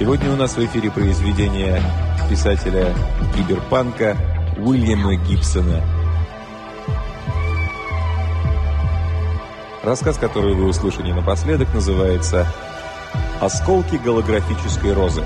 Сегодня у нас в эфире произведение писателя киберпанка Уильяма Гибсона. Рассказ, который вы услышали напоследок, называется «Осколки голографической розы».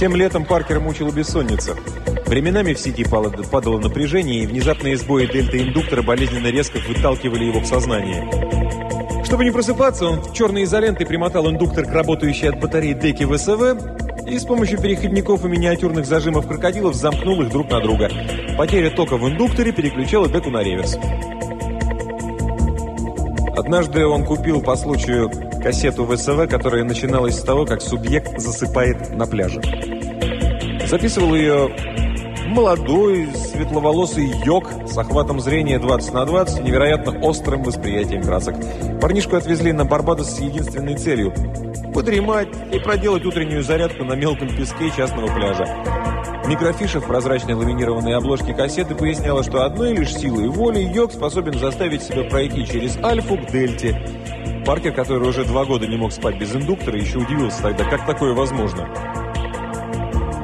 Тем летом Паркер мучила бессонница. Временами в сети падало напряжение, и внезапные сбои дельта-индуктора болезненно резко выталкивали его в сознание. Чтобы не просыпаться, он в черной изолентой примотал индуктор к работающей от батареи деке ВСВ и с помощью переходников и миниатюрных зажимов крокодилов замкнул их друг на друга. Потеря тока в индукторе переключала деку на реверс. Однажды он купил по случаю кассету ВСВ, которая начиналась с того, как субъект засыпает на пляже. Записывал ее молодой, светловолосый йог с охватом зрения 20 на 20 невероятно острым восприятием красок. Парнишку отвезли на Барбадос с единственной целью – подремать и проделать утреннюю зарядку на мелком песке частного пляжа. Микрофиша в прозрачной ламинированной обложке кассеты поясняла, что одной лишь силой воли йог способен заставить себя пройти через альфу к дельте. Паркер, который уже два года не мог спать без индуктора, еще удивился тогда, как такое возможно.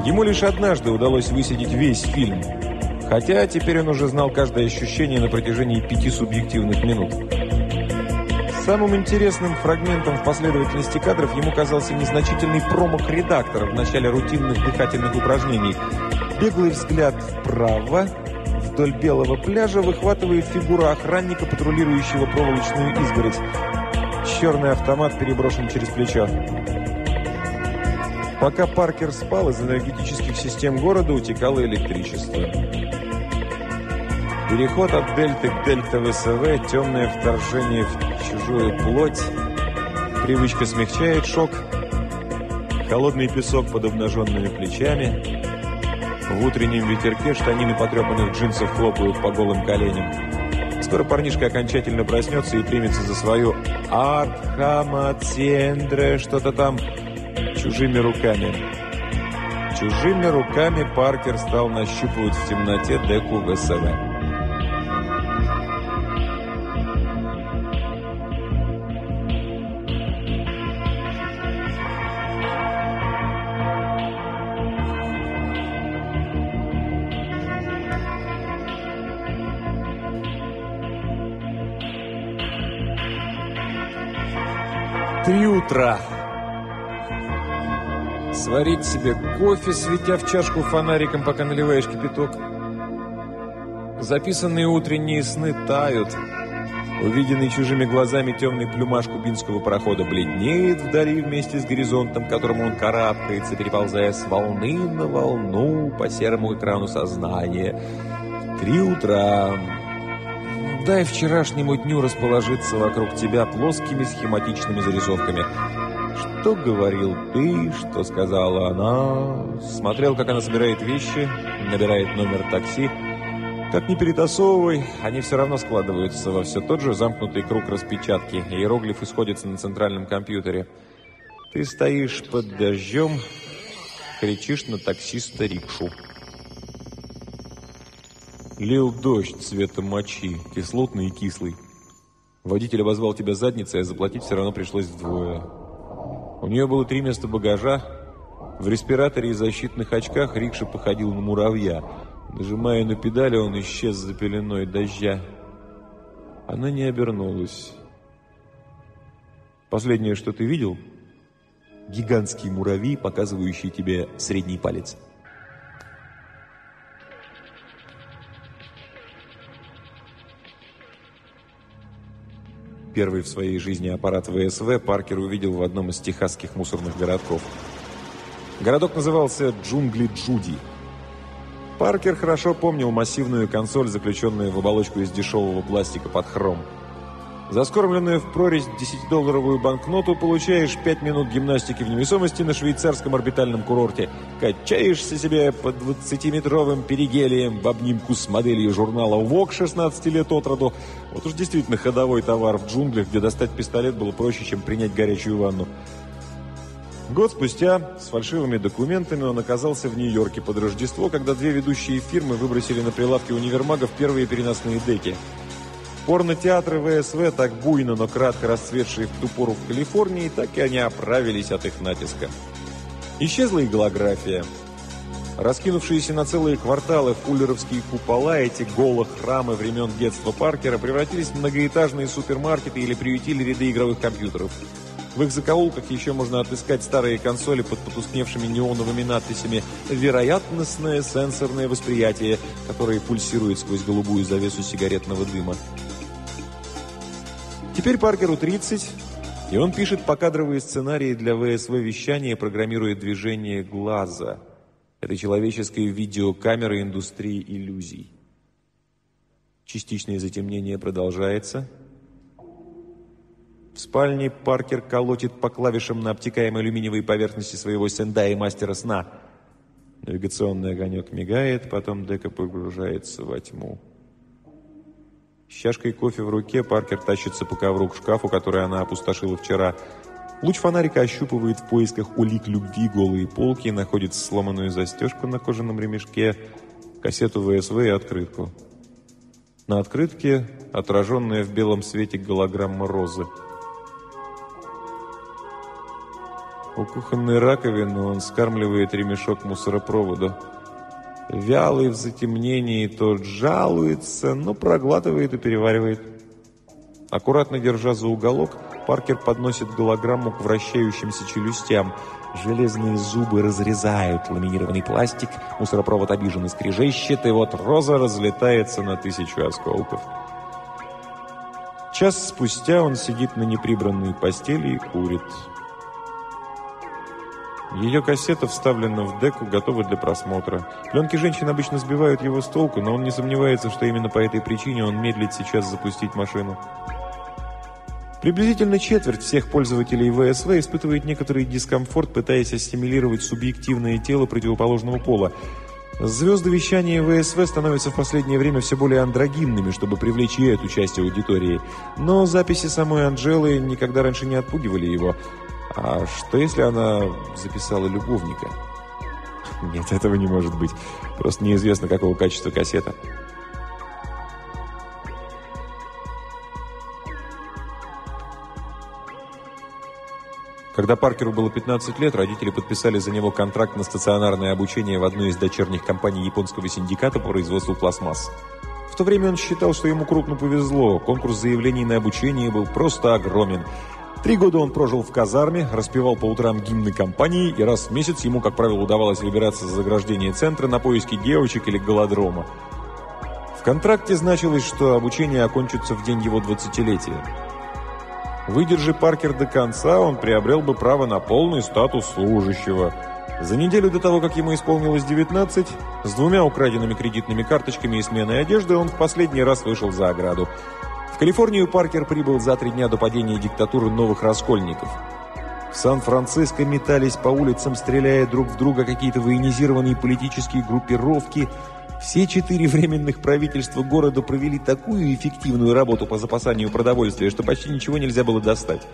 Ему лишь однажды удалось высидеть весь фильм, хотя теперь он уже знал каждое ощущение на протяжении пяти субъективных минут. Самым интересным фрагментом в последовательности кадров ему казался незначительный промах редактора в начале рутинных дыхательных упражнений. Беглый взгляд вправо, вдоль белого пляжа выхватывает фигура охранника, патрулирующего проволочную изгородь. Черный автомат переброшен через плечо. Пока Паркер спал, из энергетических систем города утекало электричество. Переход от дельты к дельта ВСВ, темное вторжение в чужую плоть, привычка смягчает шок, холодный песок под обнаженными плечами, в утреннем ветерке штанины потрепанных джинсов хлопают по голым коленям. Скоро парнишка окончательно проснется и примется за свою «Артхамацендре» что-то там чужими руками. Чужими руками Паркер стал нащупывать в темноте деку ВСВ. Утра. Сварить себе кофе, светя в чашку фонариком, пока наливаешь кипяток. Записанные утренние сны тают. Увиденный чужими глазами темный плюмаж кубинского парохода бледнеет вдали вместе с горизонтом, к которому он карабкается, переползая с волны на волну по серому экрану сознания. Три утра. Дай вчерашнему дню расположиться вокруг тебя плоскими схематичными зарисовками – что говорил ты, что сказала она. Смотрел, как она собирает вещи, набирает номер такси. Как ни перетасовывай, они все равно складываются во все тот же замкнутый круг распечатки. Иероглифы сходятся на центральном компьютере. Ты стоишь под дождем, кричишь на таксиста рикшу. Лил дождь цвета мочи, кислотный и кислый. Водитель обозвал тебя задницей, а заплатить все равно пришлось вдвое. У нее было три места багажа. В респираторе и защитных очках рикша походил на муравья. Нажимая на педали, он исчез за пеленой дождя. Она не обернулась. Последнее, что ты видел – гигантский муравей, показывающий тебе средний палец. Первый в своей жизни аппарат ВСВ Паркер увидел в одном из техасских мусорных городков. Городок назывался «Джунгли Джуди». Паркер хорошо помнил массивную консоль, заключенную в оболочку из дешевого пластика под хром. За скормленную в прорезь 10-долларовую банкноту получаешь 5 минут гимнастики в невесомости на швейцарском орбитальном курорте. Качаешься себе по 20-метровым перигелием в обнимку с моделью журнала «Вок» 16 лет от роду. Вот уж действительно ходовой товар в джунглях, где достать пистолет было проще, чем принять горячую ванну. Год спустя, с фальшивыми документами, он оказался в Нью-Йорке под Рождество, когда две ведущие фирмы выбросили на прилавки универмагов первые переносные деки – Порнотеатры ВСВ, так буйно, но кратко расцветшие в ту пору в Калифорнии, так и они оправились от их натиска. Исчезла и голография. Раскинувшиеся на целые кварталы фуллеровские купола, эти голо-храмы времен детства Паркера превратились в многоэтажные супермаркеты или приютили ряды игровых компьютеров. В их закоулках еще можно отыскать старые консоли под потускневшими неоновыми надписями «Вероятностное сенсорное восприятие», которое пульсирует сквозь голубую завесу сигаретного дыма. Теперь Паркеру 30, и он пишет покадровые сценарии для ВСВ-вещания, программируя движение глаза. Это человеческая видеокамера индустрии иллюзий. Частичное затемнение продолжается. В спальне Паркер колотит по клавишам на обтекаемой алюминиевой поверхности своего сенда и мастера сна. Навигационный огонек мигает, потом дека погружается во тьму. С чашкой кофе в руке Паркер тащится по ковру к шкафу, который она опустошила вчера. Луч фонарика ощупывает в поисках улик любви голые полки, находит сломанную застежку на кожаном ремешке, кассету ВСВ и открытку. На открытке отраженная в белом свете голограмма розы. У кухонной раковины он скармливает ремешок мусоропровода. Вялый в затемнении тот жалуется, но проглатывает и переваривает. Аккуратно держа за уголок, Паркер подносит голограмму к вращающимся челюстям. Железные зубы разрезают ламинированный пластик, мусоропровод обиженно скрежещет, и вот роза разлетается на тысячу осколков. Час спустя он сидит на неприбранной постели и курит. Ее кассета вставлена в деку, готова для просмотра. Пленки женщин обычно сбивают его с толку, но он не сомневается, что именно по этой причине он медлит сейчас запустить машину. Приблизительно четверть всех пользователей ВСВ испытывает некоторый дискомфорт, пытаясь ассимилировать субъективное тело противоположного пола. Звезды вещания ВСВ становятся в последнее время все более андрогинными, чтобы привлечь и эту часть аудитории. Но записи самой Анжелы никогда раньше не отпугивали его. А что, если она записала любовника? Нет, этого не может быть. Просто неизвестно, какого качества кассета. Когда Паркеру было 15 лет, родители подписали за него контракт на стационарное обучение в одной из дочерних компаний японского синдиката по производству пластмасс. В то время он считал, что ему крупно повезло. Конкурс заявлений на обучение был просто огромен – Три года он прожил в казарме, распевал по утрам гимны компании, и раз в месяц ему, как правило, удавалось выбираться за заграждение центра на поиски девочек или голодрома. В контракте значилось, что обучение окончится в день его двадцатилетия. Выдержи Паркер до конца, он приобрел бы право на полный статус служащего. За неделю до того, как ему исполнилось 19, с двумя украденными кредитными карточками и сменой одежды, он в последний раз вышел за ограду. В Калифорнию Паркер прибыл за три дня до падения диктатуры новых раскольников. В Сан-Франциско метались по улицам, стреляя друг в друга какие-то военизированные политические группировки. Все четыре временных правительства города провели такую эффективную работу по запасанию продовольствия, что почти ничего нельзя было достать.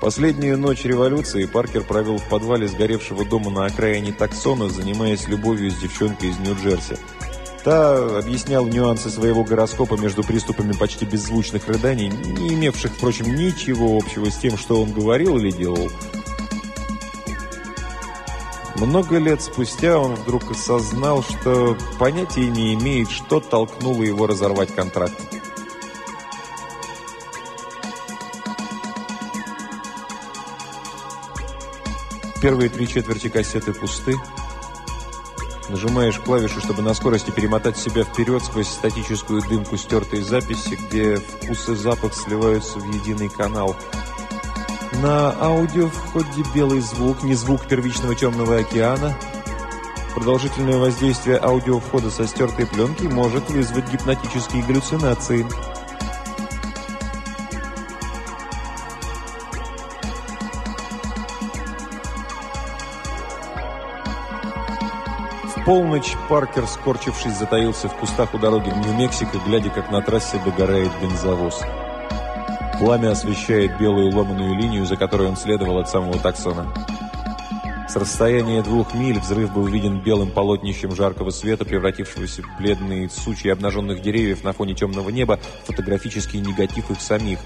Последнюю ночь революции Паркер провел в подвале сгоревшего дома на окраине Таксона, занимаясь любовью с девчонкой из Нью-Джерси. Та объяснял нюансы своего гороскопа между приступами почти беззвучных рыданий, не имевших, впрочем, ничего общего с тем, что он говорил или делал. Много лет спустя он вдруг осознал, что понятия не имеет, что толкнуло его разорвать контракт. Первые три четверти кассеты пусты. Нажимаешь клавишу, чтобы на скорости перемотать себя вперед сквозь статическую дымку стертой записи, где вкус и запах сливаются в единый канал. На аудио входе белый звук, не звук первичного темного океана. Продолжительное воздействие аудиовхода со стертой пленки может вызвать гипнотические галлюцинации. Полночь Паркер, скорчившись, затаился в кустах у дороги в Нью-Мексико, глядя, как на трассе догорает бензовоз. Пламя освещает белую ломаную линию, за которой он следовал от самого таксона. С расстояния двух миль взрыв был виден белым полотнищем жаркого света, превратившегося в бледные сучьи обнаженных деревьев на фоне темного неба, фотографический негатив их самих,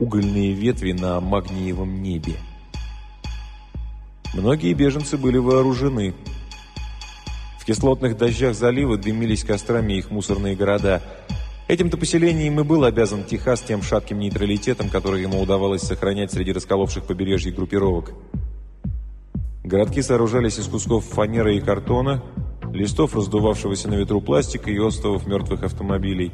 угольные ветви на магниевом небе. Многие беженцы были вооружены. В кислотных дождях залива дымились кострами их мусорные города. Этим-то поселением и был обязан Техас тем шатким нейтралитетом, который ему удавалось сохранять среди расколовших побережье группировок. Городки сооружались из кусков фанеры и картона, листов раздувавшегося на ветру пластика и остовов мертвых автомобилей.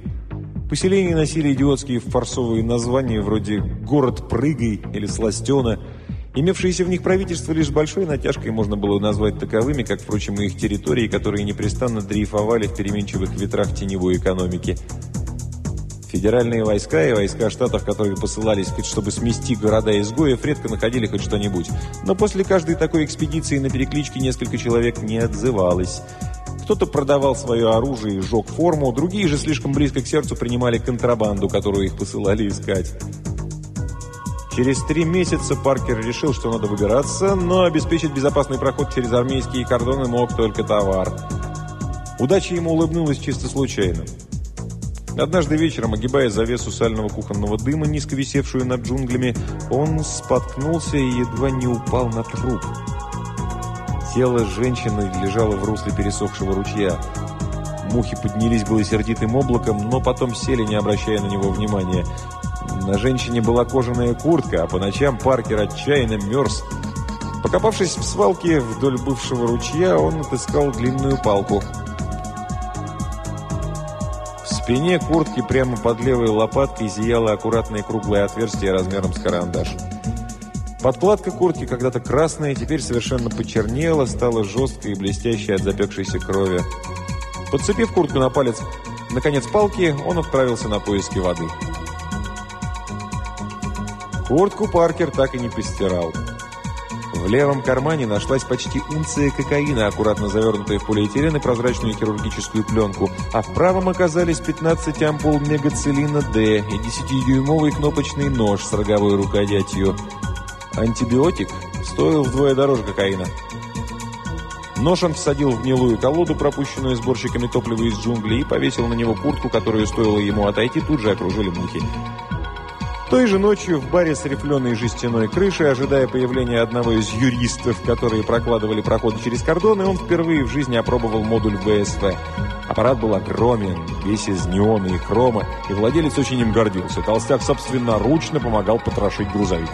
Поселения носили идиотские фарсовые названия вроде «Город Прыгай» или «Сластена», Имевшиеся в них правительства лишь с большой натяжкой можно было назвать таковыми, как, впрочем, и их территории, которые непрестанно дрейфовали в переменчивых ветрах теневой экономики. Федеральные войска и войска штатов, которые посылались чтобы смести города-изгоев, редко находили хоть что-нибудь. Но после каждой такой экспедиции на перекличке несколько человек не отзывалось. Кто-то продавал свое оружие и сжег форму, другие же слишком близко к сердцу принимали контрабанду, которую их посылали искать. Через три месяца Паркер решил, что надо выбираться, но обеспечить безопасный проход через армейские кордоны мог только товар. Удача ему улыбнулась чисто случайно. Однажды вечером, огибая завесу сального кухонного дыма, низко висевшую над джунглями, он споткнулся и едва не упал на труп. Тело женщины лежало в русле пересохшего ручья. Мухи поднялись было сердитым облаком, но потом сели, не обращая на него внимания. На женщине была кожаная куртка, а по ночам Паркер отчаянно мерз. Покопавшись в свалке вдоль бывшего ручья, он отыскал длинную палку. В спине куртки прямо под левой лопаткой зияло аккуратное круглое отверстие размером с карандаш. Подкладка куртки, когда-то красная, теперь совершенно почернела, стала жесткой и блестящей от запекшейся крови. Подцепив куртку на палец, наконец палки, он отправился на поиски воды. Куртку Паркер так и не постирал. В левом кармане нашлась почти унция кокаина, аккуратно завернутая в полиэтилен и прозрачную хирургическую пленку, а в правом оказались 15 ампул мегацилина D и 10-дюймовый кнопочный нож с роговой рукоятью. Антибиотик стоил вдвое дороже кокаина. Нож он всадил в гнилую колоду, пропущенную сборщиками топлива из джунглей, и повесил на него куртку, которую стоило ему отойти, тут же окружили мухи. Той же ночью в баре с рифленой жестяной крышей, ожидая появления одного из юристов, которые прокладывали проходы через кордоны, он впервые в жизни опробовал модуль ВСВ. Аппарат был огромен, весь из неона и хрома, и владелец очень им гордился. Толстяк собственноручно помогал потрошить грузовик.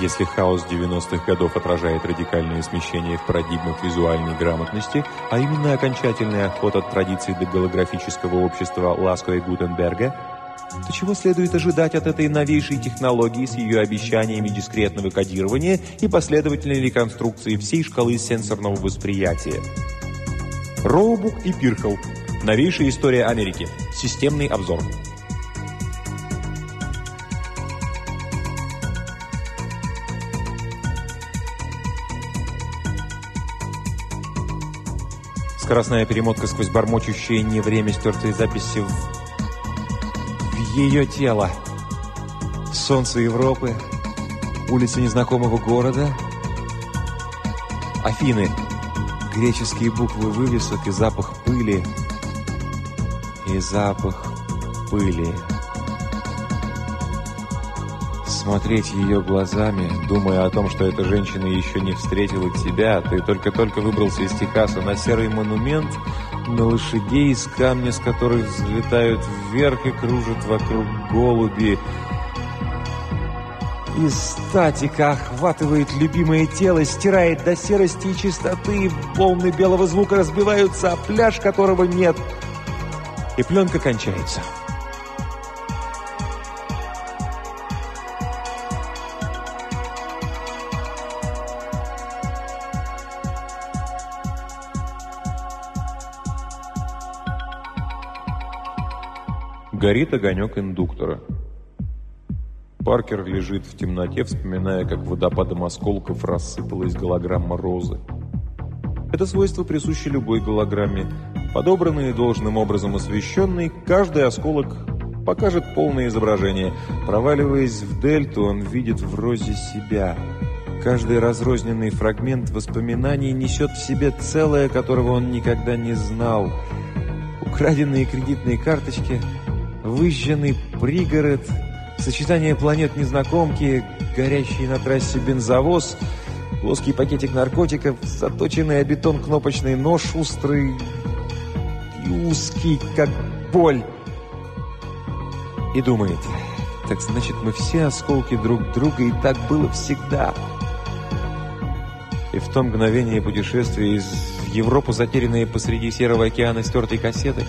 Если хаос 90-х годов отражает радикальные смещения в парадигмах визуальной грамотности, а именно окончательный отход от традиций до голографического общества Ласко и Гутенберга, то чего следует ожидать от этой новейшей технологии с ее обещаниями дискретного кодирования и последовательной реконструкции всей шкалы сенсорного восприятия? Роубук и Пирхл. Новейшая история Америки. Системный обзор. Скоростная перемотка сквозь бормочущее не время стертой записи в... в ее тело. Солнце Европы, улицы незнакомого города, Афины, греческие буквы вывесок и запах пыли, и запах пыли смотреть ее глазами, думая о том, что эта женщина еще не встретила тебя, ты только-только выбрался из Техаса на серый монумент, на лошадей из камня, с которых взлетают вверх и кружат вокруг голуби. И статика охватывает любимое тело, стирает до серости и чистоты, волны белого звука разбиваются, а пляж которого нет. И пленка кончается. Горит огонек индуктора. Паркер лежит в темноте, вспоминая, как водопадом осколков рассыпалась голограмма розы. Это свойство присуще любой голограмме. Подобранный должным образом освещенный, каждый осколок покажет полное изображение. Проваливаясь в дельту, он видит в розе себя. Каждый разрозненный фрагмент воспоминаний несет в себе целое, которого он никогда не знал. Украденные кредитные карточки, выжженный пригород, сочетание планет-незнакомки, горящий на трассе бензовоз — плоский пакетик наркотиков, заточенный о бетон кнопочный нож, острый и узкий, как боль. И думает, так значит, мы все осколки друг друга, и так было всегда. И в том мгновение путешествия из Европу, затерянные посреди Серого океана стертой кассеты,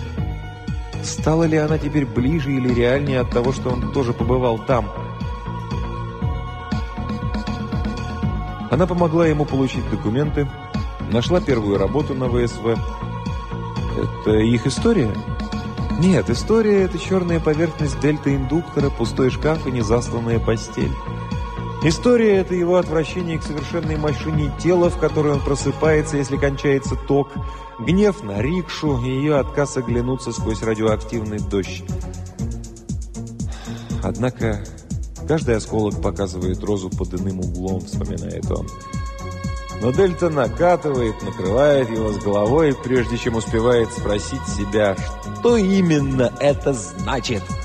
стала ли она теперь ближе или реальнее от того, что он тоже побывал там – Она помогла ему получить документы, нашла первую работу на ВСВ. Это их история? Нет, история – это черная поверхность дельта-индуктора, пустой шкаф и незасланная постель. История – это его отвращение к совершенной машине тела, в которой он просыпается, если кончается ток, гнев на рикшу и ее отказ оглянуться сквозь радиоактивный дождь. Однако Каждый осколок показывает розу под иным углом, вспоминает он. Но дельта накатывает, накрывает его с головой, прежде чем успевает спросить себя, что именно это значит –